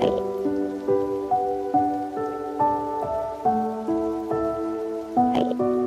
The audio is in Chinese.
哎。哎。